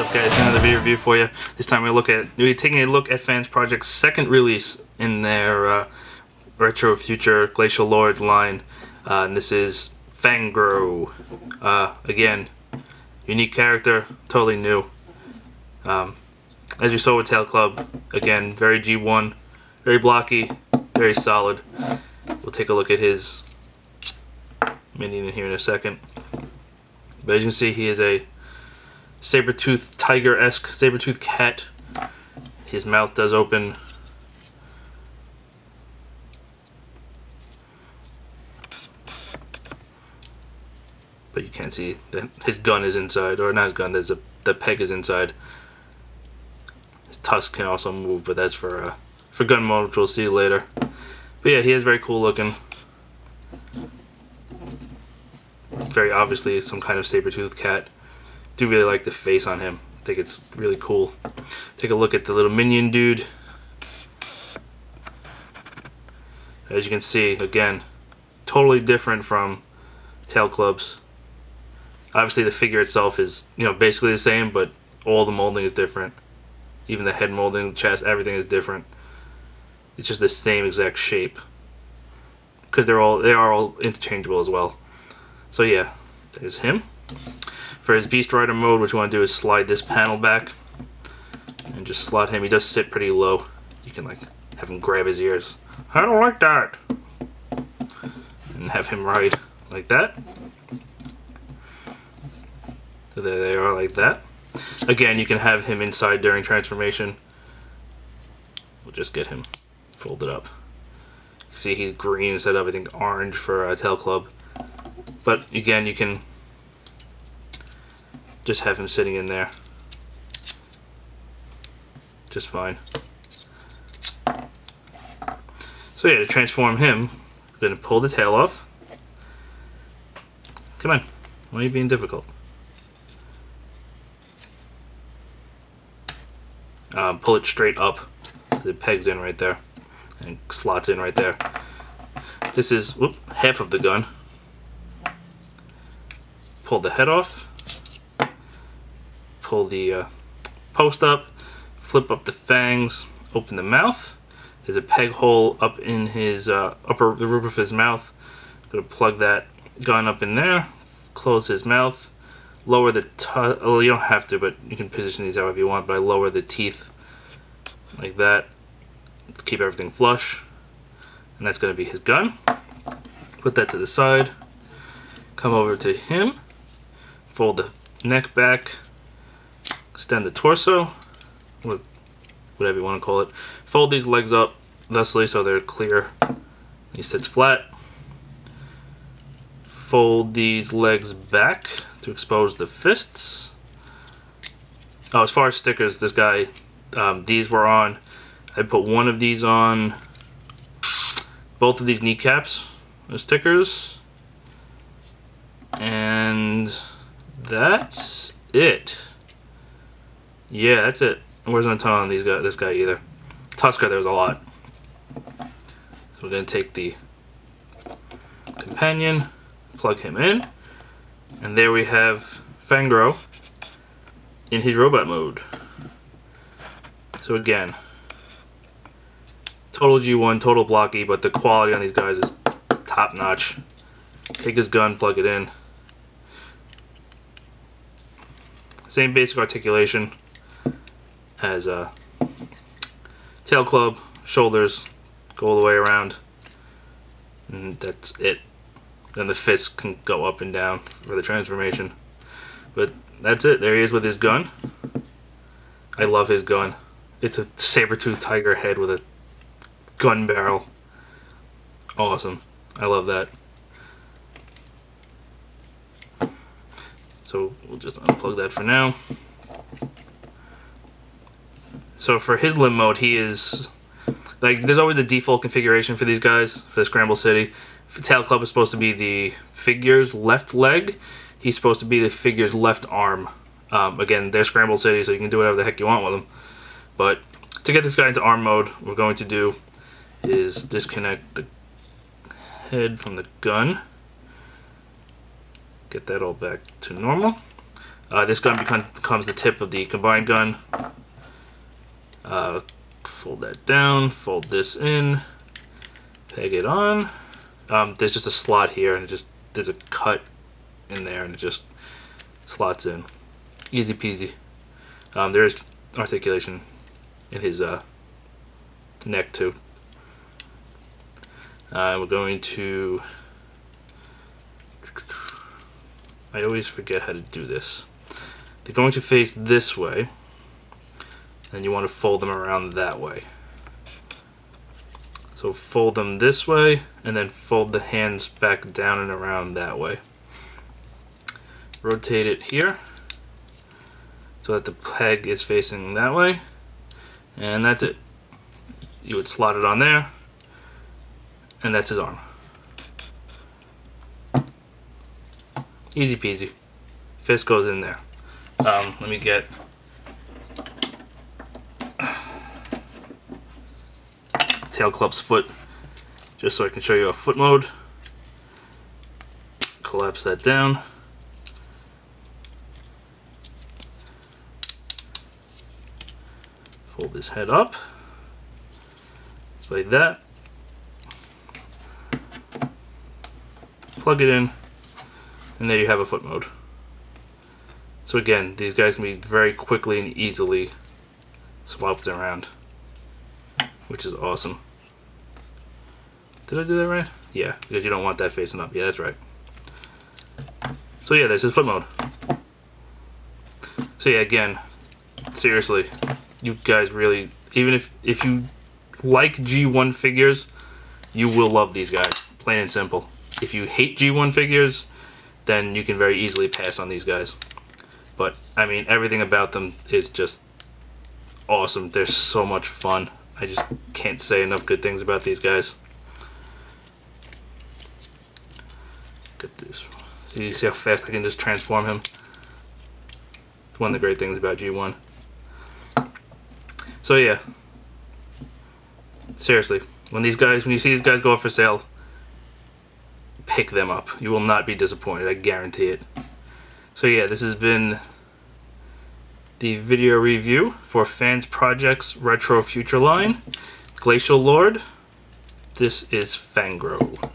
up guys, another video review for you. This time we look at we're taking a look at Fans Project's second release in their uh, Retro Future Glacialord line. Uh, and this is Fangro. Uh, again, unique character, totally new. Um, as you saw with Tailclub, again, very G1, very blocky, very solid. We'll take a look at his minion in here in a second. But as you can see, he is a saber-tooth tiger-esque saber-tooth cat. His mouth does open. But you can't see that his gun is inside, or not his gun, there's a the peg is inside. His tusk can also move, but that's for uh, for gun mode, which we'll see later. But yeah, he is very cool looking. Very obviously some kind of saber-tooth cat do really like the face on him. I think it's really cool. Take a look at the little minion dude. As you can see, again, totally different from Tailclubs. Obviously the figure itself is, you know, basically the same, but all the molding is different. Even the head molding, the chest, everything is different. It's just the same exact shape. Because they're all they are all interchangeable as well. So yeah, there's him. For his Beast Rider mode, what you want to do is slide this panel back and just slot him. He does sit pretty low. You can like have him grab his ears. I don't like that. And have him ride like that. So there they are like that. Again, you can have him inside during transformation. We'll just get him folded up. You see he's green instead of I think orange for uh, Tailclub. But again, you can just have him sitting in there. Just fine. So yeah, to transform him, I'm going to pull the tail off. Come on, why are you being difficult? Um, pull it straight up. The pegs in right there. And slots in right there. This is whoop, half of the gun. Pull the head off pull the uh, post up, flip up the fangs, open the mouth. There's a peg hole up in his uh, upper the roof of his mouth. Gonna plug that gun up in there, close his mouth, lower the well you don't have to, but you can position these however you want. But I lower the teeth like that to keep everything flush, and that's gonna be his gun. Put that to the side. Come over to him. Fold the neck back extend the torso, whatever you want to call it. Fold these legs up thusly so they're clear. He sits flat. Fold these legs back to expose the fists. Oh, as far as stickers, this guy, um, these were on. I put one of these on both of these kneecaps, the stickers. And that's it. Yeah, that's it. Where's no ton on these guy, this guy either. Tusker, there was a lot. So we're going to take the companion, plug him in, and there we have Fangro in his robot mode. So again, total G1, total blocky, but the quality on these guys is top notch. Take his gun, plug it in. Same basic articulation has a tail club, shoulders, go all the way around, and that's it. Then the fist can go up and down for the transformation. But that's it. There he is with his gun. I love his gun. It's a saber-tooth tiger head with a gun barrel. Awesome. I love that. So we'll just unplug that for now. So for his limb mode, he is like there's always a default configuration for these guys for the Scramble City. Tailclub is supposed to be the figure's left leg. He's supposed to be the figure's left arm. Um, again, they're Scramble City, so you can do whatever the heck you want with them. But to get this guy into arm mode, we're going to do is disconnect the head from the gun. Get that all back to normal. Uh, this gun becomes the tip of the combined gun. Uh, fold that down, fold this in, peg it on. Um, there's just a slot here and just there's a cut in there and it just slots in. Easy peasy. Um, there is articulation in his uh, neck too. Uh, we're going to... I always forget how to do this. They're going to face this way and you want to fold them around that way. So fold them this way and then fold the hands back down and around that way. Rotate it here so that the peg is facing that way and that's it. You would slot it on there and that's his arm. Easy peasy. Fist goes in there. Um, let me get tail club's foot just so I can show you a foot mode. Collapse that down. Fold this head up. Like that. Plug it in. And there you have a foot mode. So again, these guys can be very quickly and easily swapped around. Which is awesome. Did I do that right? Yeah, because you don't want that facing up. Yeah, that's right. So yeah, this is foot mode. So yeah, again, seriously, you guys really, even if, if you like G1 figures, you will love these guys, plain and simple. If you hate G1 figures, then you can very easily pass on these guys. But, I mean, everything about them is just awesome. They're so much fun. I just can't say enough good things about these guys. At this. See, you see how fast I can just transform him? It's one of the great things about G1. So yeah. Seriously, when these guys, when you see these guys go up for sale, pick them up. You will not be disappointed, I guarantee it. So yeah, this has been the video review for Fans Projects Retro Future line. Glacialord, this is Fangro.